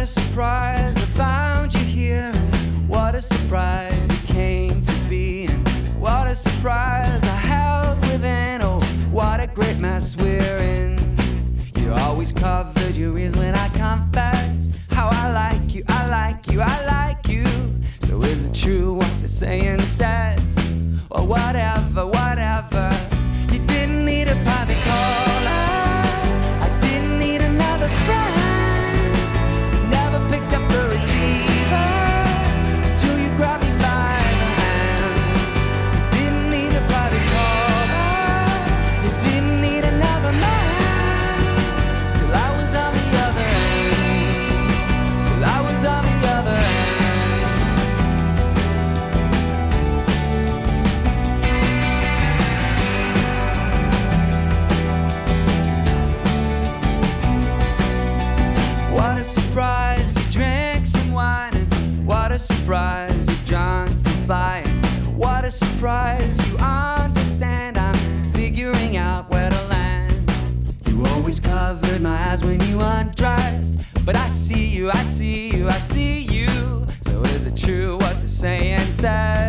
What a surprise I found you here. What a surprise you came to be. And what a surprise I held within. Oh, what a great mess we're in. You always covered your ears when I confessed how I like you, I like you, I like you. So is it true what the saying says? Or whatever, whatever. Surprise, you drunk and flying. What a surprise, you understand. I'm figuring out where to land. You always covered my eyes when you undressed. But I see you, I see you, I see you. So is it true what the saying says?